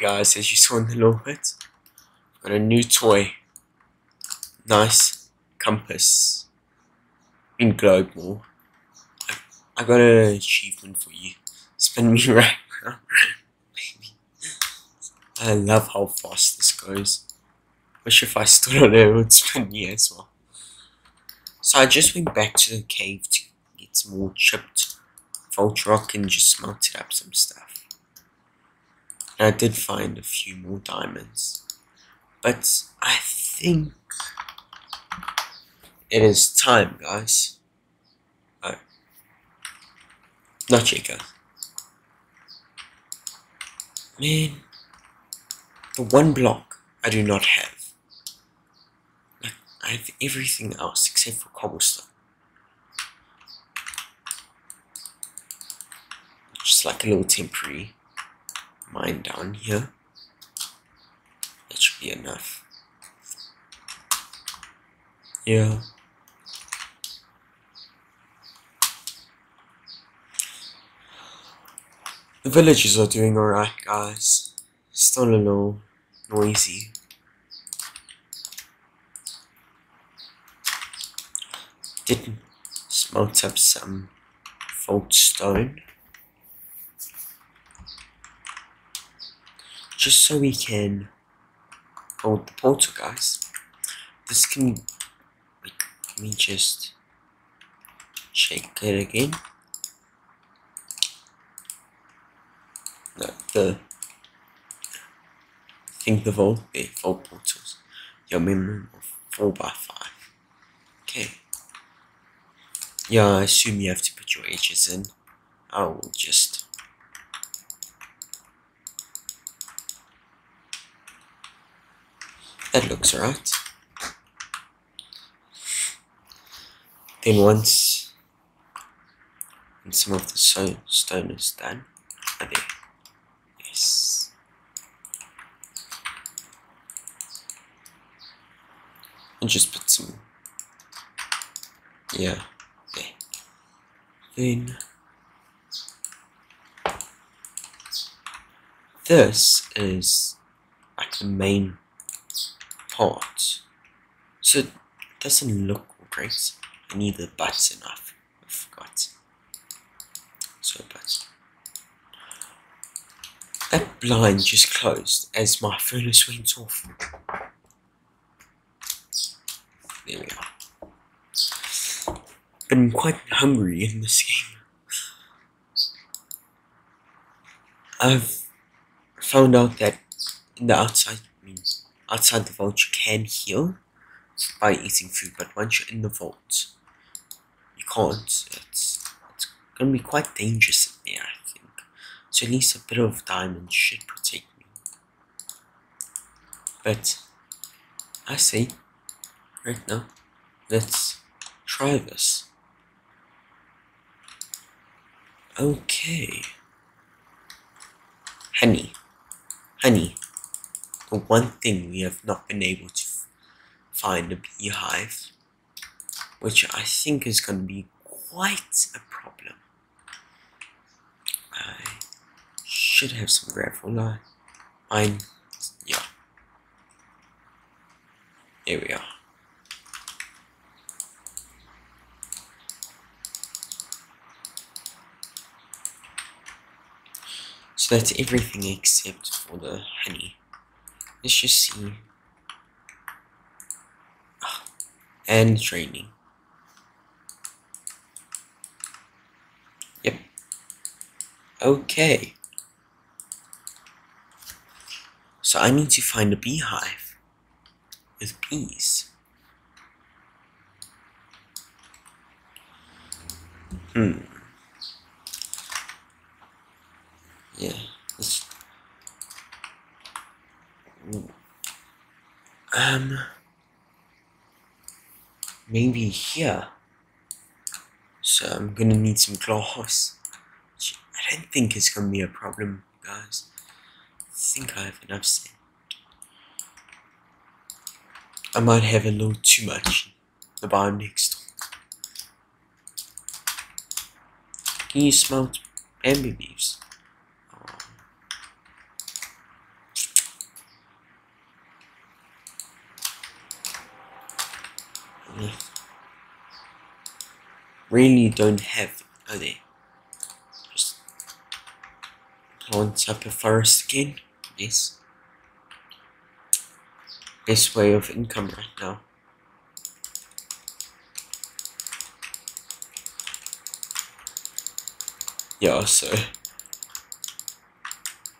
guys, as you saw in the little bit, got a new toy. Nice compass in global. I, I got an achievement for you. Spin me right now. Baby. I love how fast this goes. Wish if I stood on it, it would spin me as well. So I just went back to the cave to get some more chipped Vault Rock and just smelted up some stuff. And I did find a few more diamonds. But I think it is time, guys. Oh. Not yet, guys. Man, the one block I do not have. I have everything else except for cobblestone. Just like a little temporary mine down here. That should be enough. Yeah. The villagers are doing alright, guys. Still a little noisy. Didn't smelt up some vault stone. Just so we can hold the portal, guys. This can. Let me just check it again. No, the. Think the vault, the vault portals. Your minimum of 4 by 5 Okay. Yeah, I assume you have to put your edges in. I will just That looks right. Then once some of the stone is done, oh, there. Yes. And just put some yeah, there. Then this is like the main part. So it doesn't look great. I need the butts enough. I forgot. So but that blind just closed as my furnace went off. There we are. I'm quite hungry in this game. I've found out that in the outside outside the vault you can heal by eating food, but once you're in the vault, you can't. It's, it's gonna be quite dangerous in there, I think. So at least a bit of diamond should protect me. But I say, right now, let's try this. Okay. Honey. Honey the one thing we have not been able to find a beehive, which I think is going to be quite a problem. I should have some gravel. I, I'm, yeah. Here we are. So that's everything except for the honey. Let's just see. And training. Yep. Okay. So I need to find a beehive with bees. Hmm. Yeah. Let's um, maybe here. So I'm gonna need some glass. I don't think it's gonna be a problem, guys. I think I have enough sand. I might have a little too much. The biome next door. Can you smell bamboo leaves? Really don't have there just plant up a forest again yes best way of income right now. Yeah so.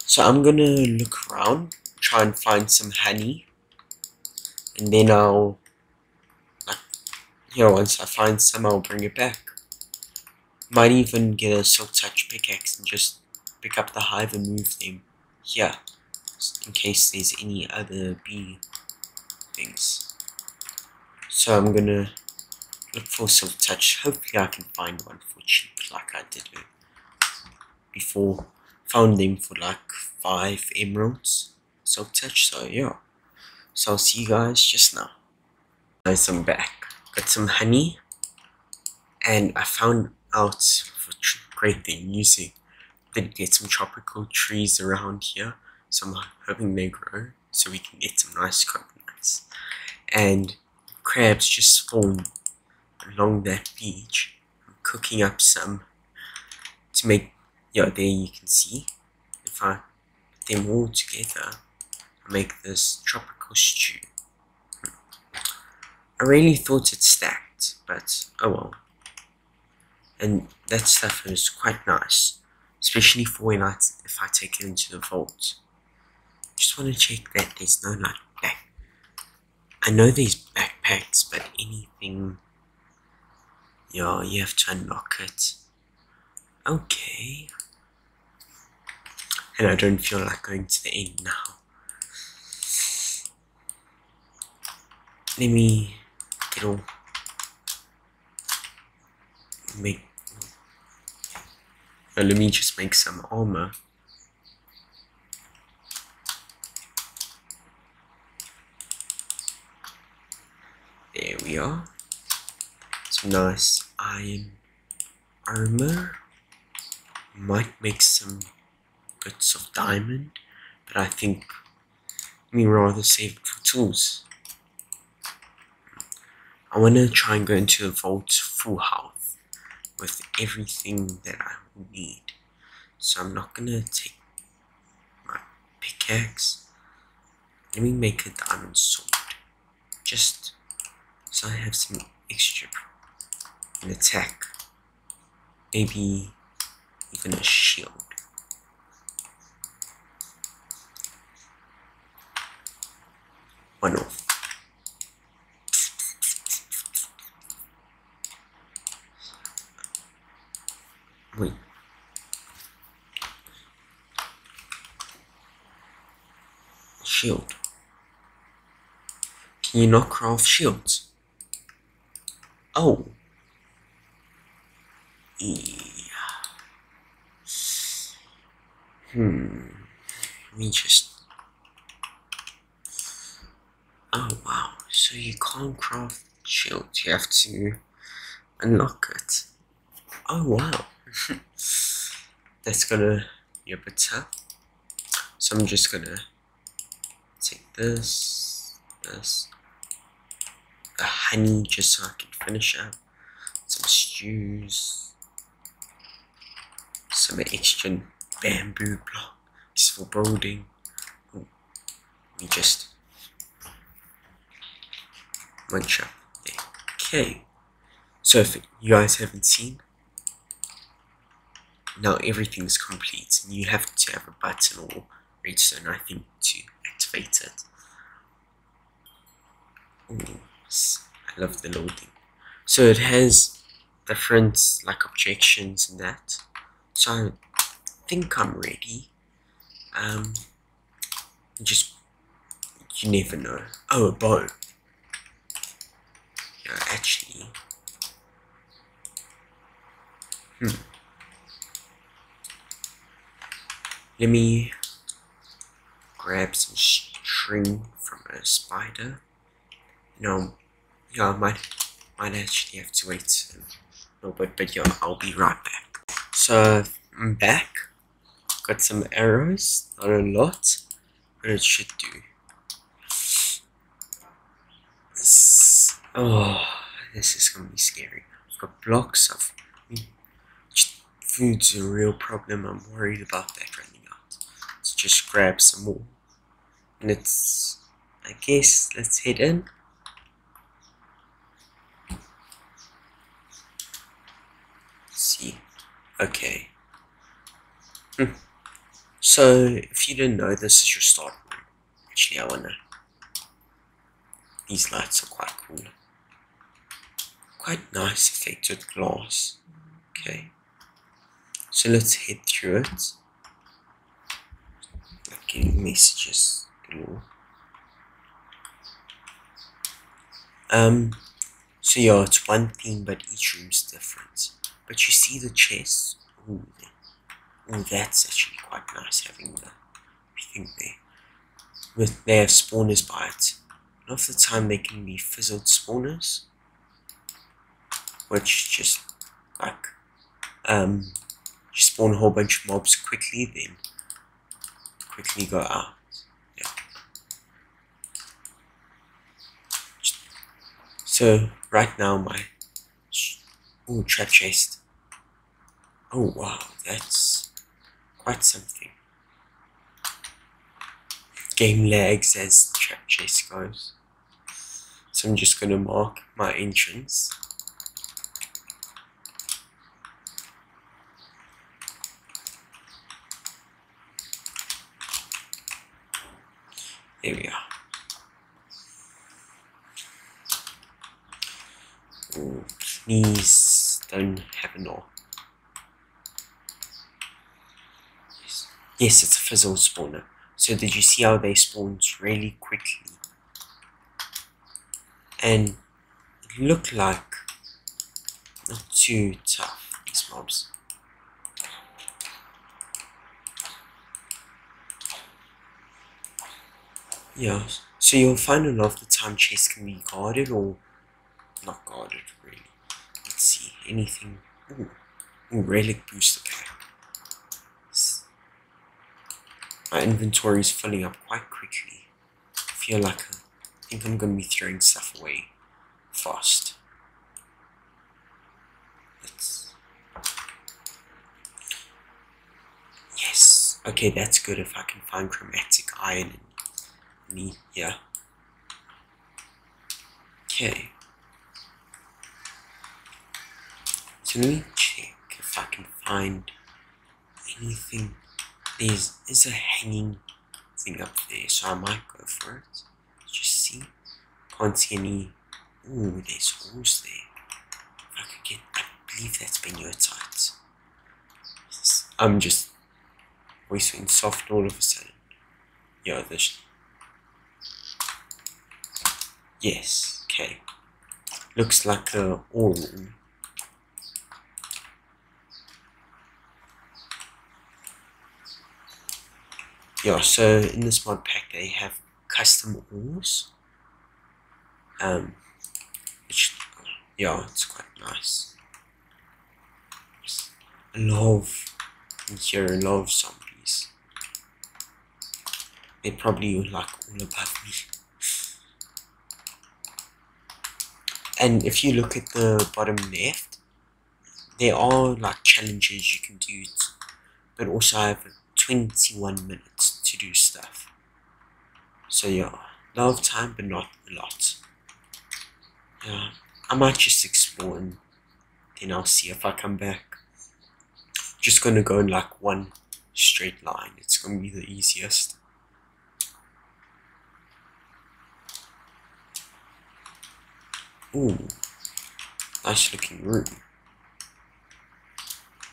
So I'm gonna look around try and find some honey. And then I'll you know once I find some I'll bring it back. Might even get a silk touch pickaxe and just pick up the hive and move them here in case there's any other bee things. So I'm gonna look for silk touch. Hopefully I can find one for cheap like I did before. Found them for like five emeralds silk touch so yeah. So I'll see you guys just now. Guys I'm back got some honey and I found out for great thing using did get some tropical trees around here. So I'm hoping they grow so we can get some nice coconuts and crabs just spawned along that beach. I'm cooking up some to make yeah there you can see. If I put them all together I make this tropical stew I really thought it stacked but oh well. And that stuff is quite nice especially for when I if I take it into the vault. Just want to check that there's no like back I know there's backpacks but anything yeah you have to unlock it. Okay. And I don't feel like going to the end now. Let me get all make uh, let me just make some armor. There we are. Some nice iron armor. Might make some bits of diamond but I think me rather save for tools I want to try and go into a vault full health with everything that I need. So I'm not going to take my pickaxe. Let me make a diamond sword. Just so I have some extra in attack. Maybe even a shield. One off. Wait. Shield. Can you not craft shields? Oh. Yeah. Hmm. Let me just. Oh wow. So you can't craft shields. You have to unlock it. Oh wow. That's gonna be a bit tough. So I'm just gonna this, this, A honey just so I can finish up, some stews, some extra bamboo block just for building. Let just munch up. Okay, so if you guys haven't seen, now everything's complete and you have to have a button or redstone I think to activate it. Ooh, I love the loading. So it has different like objections and that. So I think I'm ready. Um just you never know. Oh a bow. Yeah actually Hmm Let me grab some string from a spider. No, yeah, I might, might actually have to wait little bit, but yeah, I'll be right back. So, I'm back. Got some arrows, not a lot, but it should do. Oh, this is gonna be scary. I've got blocks of food's a real problem. I'm worried about that running out. Let's just grab some more. And it's I guess let's head in. See. Okay. Hmm. So if you didn't know this is your start room. Actually I wanna these lights are quite cool. Quite nice effect with glass. Okay. So let's head through it. Getting messages galore. Um, so yeah, it's one theme, but each room's different. But you see the chest? Ooh, ooh that's actually quite nice having the everything there. With they have spawners by it. Half the time they can be fizzled spawners, which just like um you spawn a whole bunch of mobs quickly, then quickly go out. Yeah. So right now my oh trap chest. Oh wow, that's quite something. Game lags as trap chest goes. So I'm just gonna mark my entrance. There we are. Ooh, please don't have an all. Yes. it's a fizzle spawner. So did you see how they spawned really quickly? And it looked like not too tough, these mobs. Yeah, so you'll find a lot of the time chests can be guarded or not guarded really. Let's see, anything. Ooh, Ooh relic booster My inventory is filling up quite quickly. I feel like uh, I think I'm gonna be throwing stuff away fast. Let's. Yes. Okay, that's good if I can find chromatic iron in me, yeah. Okay. So let me check if I can find anything. There's, there's a hanging thing up there, so I might go for it. Just see. Can't see any. Ooh, there's holes there. If I could get. I believe that's Benitoites. I'm just voicing soft all of a sudden. Yeah, this Yes, okay. Looks like a all room. Yeah, so in this mod pack they have custom ores. Um, which, yeah, it's quite nice. A lot here, a of zombies. They probably like all above me. and if you look at the bottom left there are like challenges you can do but also I have 21 minutes to do stuff. So yeah a lot of time but not a lot. Yeah I might just explore and then I'll see if I come back. Just gonna go in like one straight line. It's gonna be the easiest. Ooh, nice looking room.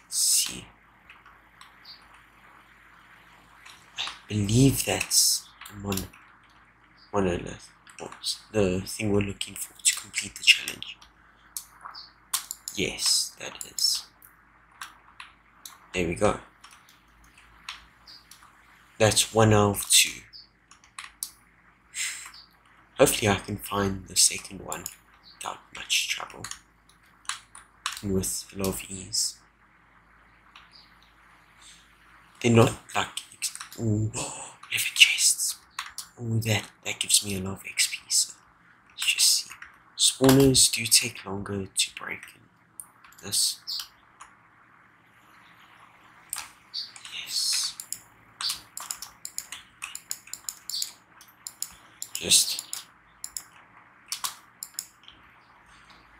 Let's see. I believe that's one monolith. What's the thing we're looking for to complete the challenge? Yes, that is. There we go. That's one out of two. Hopefully I can find the second one without much trouble and with a lot of ease. They're not like ooh, 11 chests. Ooh, that that gives me a lot of XP. So let's just see. Spawners do take longer to break this. Yes. Just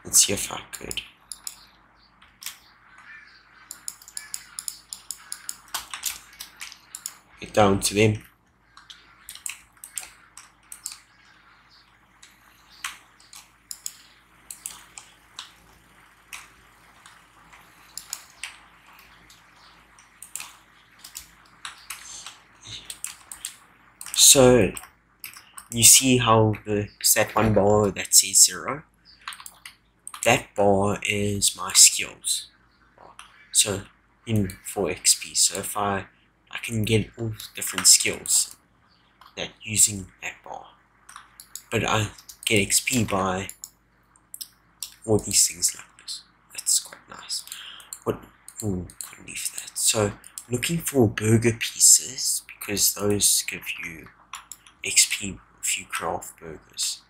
let's see if I could. Get down to them. So you see how the that one bar that says zero? That bar is my skills. So in for XP. So if I I can get all different skills that using that bar. But I get XP by all these things like this. That's quite nice. What ooh, couldn't leave that. So looking for burger pieces because those give you XP if you craft burgers.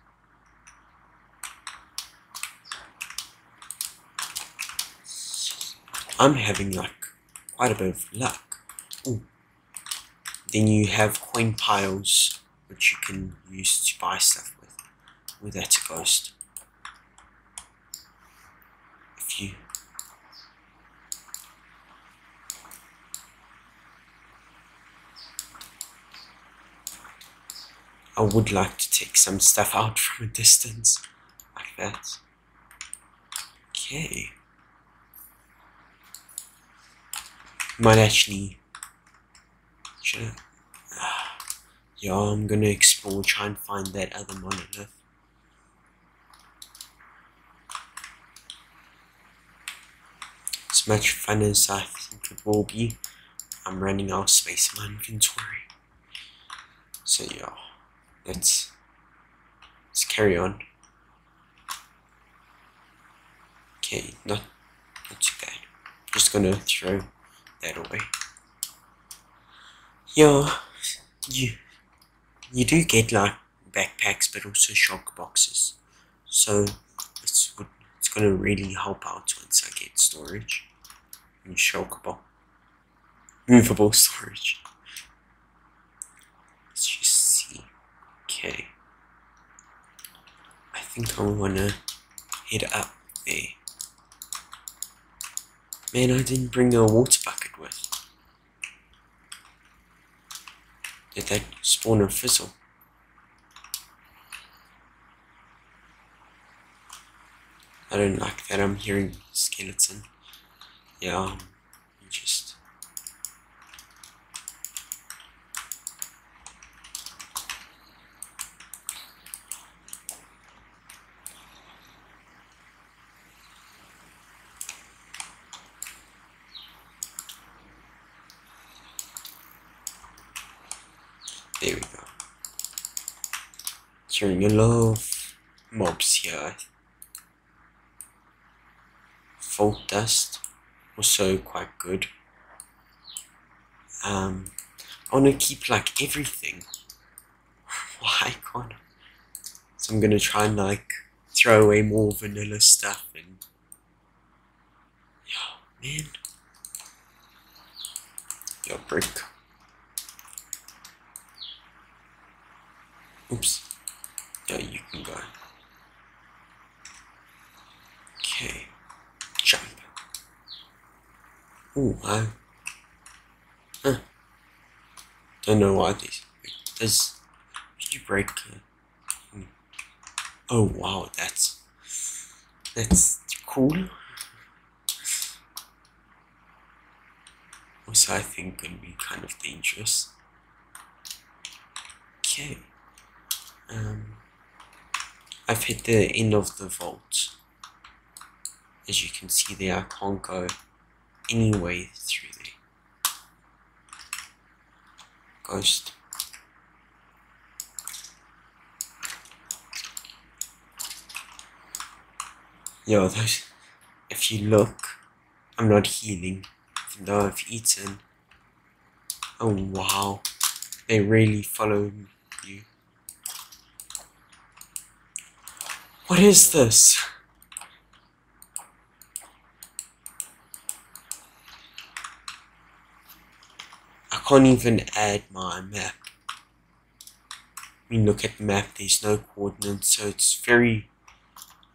I'm having like quite a bit of luck. Ooh. Then you have coin piles which you can use to buy stuff with. Ooh, that's a ghost. If you I would like to take some stuff out from a distance, like that. Okay. Might actually... Yeah, I'm gonna explore, try and find that other monolith. As much fun as I think it will be, I'm running out of space in my inventory. So yeah let's let's carry on. Okay, not not too bad. Just gonna throw that away. Yeah, you you do get like backpacks, but also shock boxes. So it's it's gonna really help out once I get storage and shockable, movable storage. Let's just see. Okay. I think I wanna head up there. Man, I didn't bring a water bucket with. Did that spawner fizzle? I don't like that I'm hearing skeleton. Yeah, um, just There we go. A lot of mobs here. Vault dust also quite good. Um, I want to keep like everything. Why can't I? So I'm gonna try and like throw away more vanilla stuff and yeah, man. Your brick. Oops. Yeah, you can go. Okay. Jump. Ooh, I... Huh. Don't know why this... Does... Did you break... Uh, oh, wow, that's... That's cool. Also, I think could be kind of dangerous. Okay. Um, I've hit the end of the vault. As you can see there, I can't go any way through there. Ghost. Yo, those, if you look, I'm not healing, even though I've eaten. Oh wow, they really follow you. What is this? I can't even add my map. I mean, look at the map, there's no coordinates, so it's very...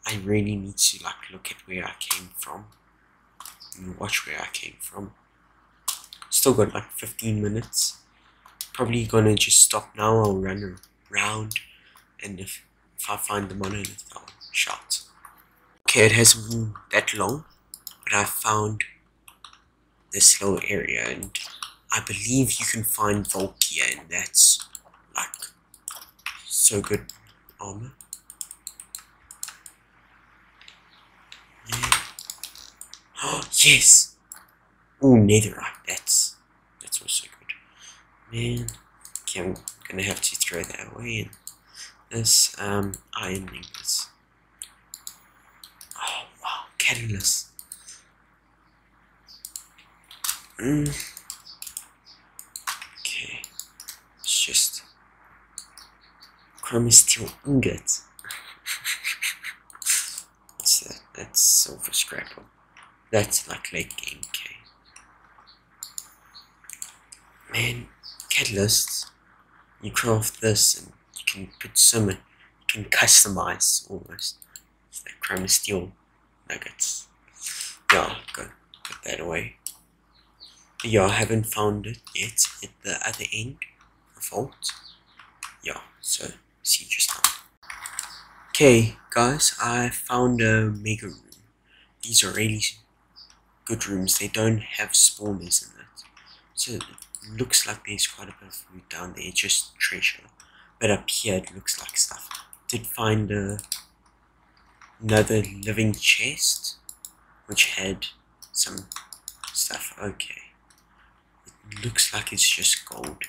I really need to, like, look at where I came from. And watch where I came from. Still got, like, 15 minutes. Probably gonna just stop now, I'll run around, and if, if I find the monolith, I'll shout. Okay, it hasn't been that long, but I found this little area, and I believe you can find Volkia, and that's, like, so good armor. Yeah. Oh, yes! Oh, netherite, that's, that's also good. Man, okay, I'm gonna have to throw that away, and this, um, iron ingots. Catalyst. Mm. Okay, it's just chrome steel ingot. What's that? That's silver scrapple. That's like late game, okay. Man, catalysts. You craft this and you can put some, you can customize almost. It's that chrome steel nuggets. Yeah, go put that away. I haven't found it yet at the other end of vault. Yeah, so see you just now. Okay, guys, I found a mega room. These are really good rooms. They don't have spawners in it. So it looks like there's quite a bit of food down there, just treasure. But up here it looks like stuff. Did find a, another living chest, which had some stuff. Okay. It looks like it's just gold.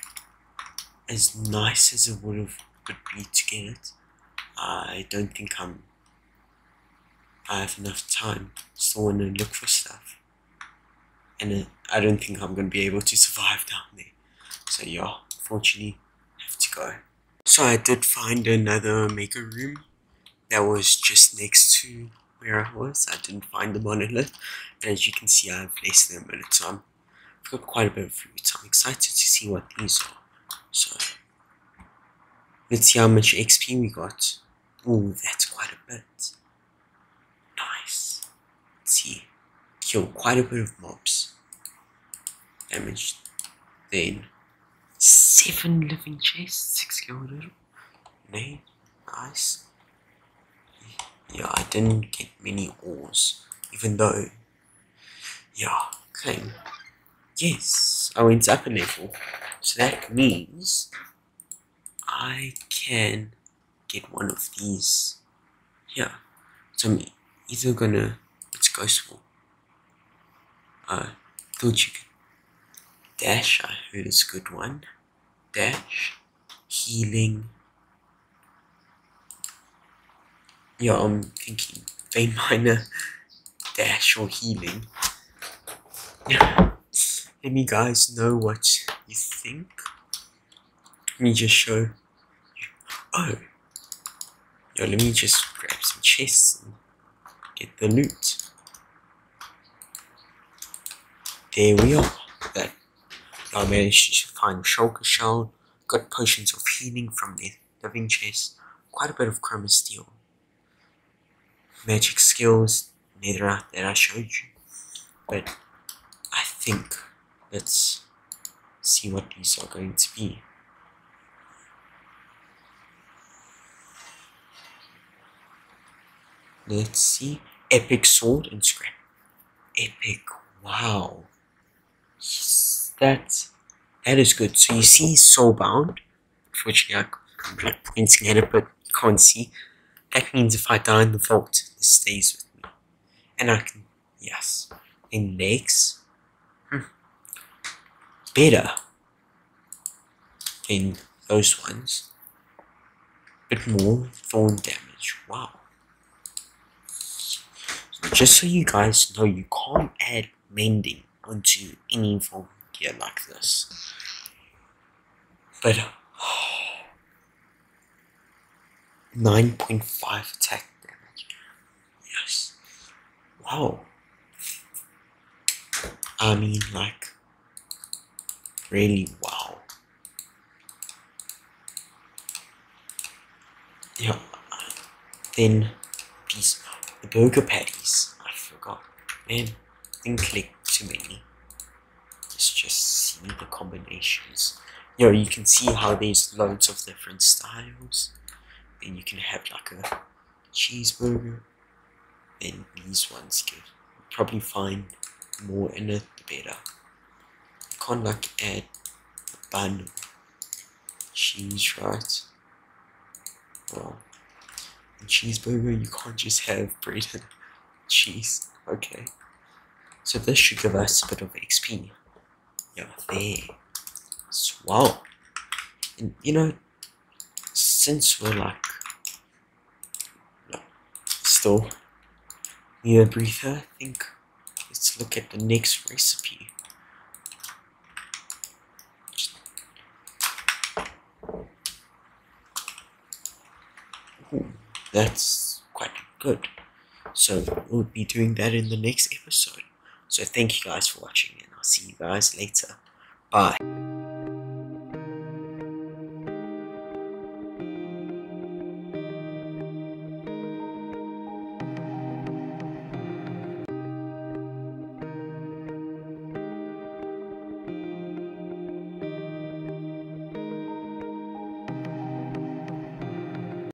As nice as it would have would be to get it, I don't think I'm I have enough time. Still want to look for stuff. And I don't think I'm going to be able to survive down there. So yeah, unfortunately, have to go. So I did find another mega room that was just next to where I was. I didn't find the monolith. And as you can see, I have less than a minute. So I'm, I've got quite a bit of food. So I'm excited to see what these are. So let's see how much XP we got. Oh, that's quite a bit. Nice. Let's see. Kill quite a bit of mobs. Damage. Then seven living chests, six kilometer. Nine. Nice. Yeah, I didn't get many ores, even though. Yeah, okay. Yes, I went up a level, so that means I can get one of these. Yeah, so I'm either gonna let's go small. Uh, thought you could dash. I heard it's a good one. Dash, healing. Yeah, I'm thinking vein miner dash or healing. Yeah. Let me guys know what you think. Let me just show you. Oh, Yo, let me just grab some chests and get the loot. There we are. That I managed to find shulker shell, got potions of healing from the living chest, quite a bit of chroma steel, magic skills, netherite that I showed you. But I think let's see what these are going to be. Let's see. Epic sword and scrap. Epic. Wow. Yes, that is good. So you see soulbound. Unfortunately, I'm like pointing at it, but can't see. That means if I die in the vault, stays with me. And I can yes. In legs. Hmm. Better in those ones. But more thorn damage. Wow just so you guys know, you can't add mending onto any form gear like this. But 9.5 attack wow. I mean, like, really wow. Yeah, then these, the burger patties, I forgot. Man, didn't click too many. Let's just see the combinations. You know, you can see how there's loads of different styles. Then you can have like a cheeseburger. Then these ones you probably find more in it, the better. You can't like add a bun cheese, right? Well, cheeseburger you can't just have bread and cheese. Okay. So this should give us a bit of XP. Yeah, there. Wow. And you know, since we're like still near a breather, I think let's look at the next recipe. Ooh, that's quite good. So we'll be doing that in the next episode. So thank you guys for watching and I'll see you guys later. Bye.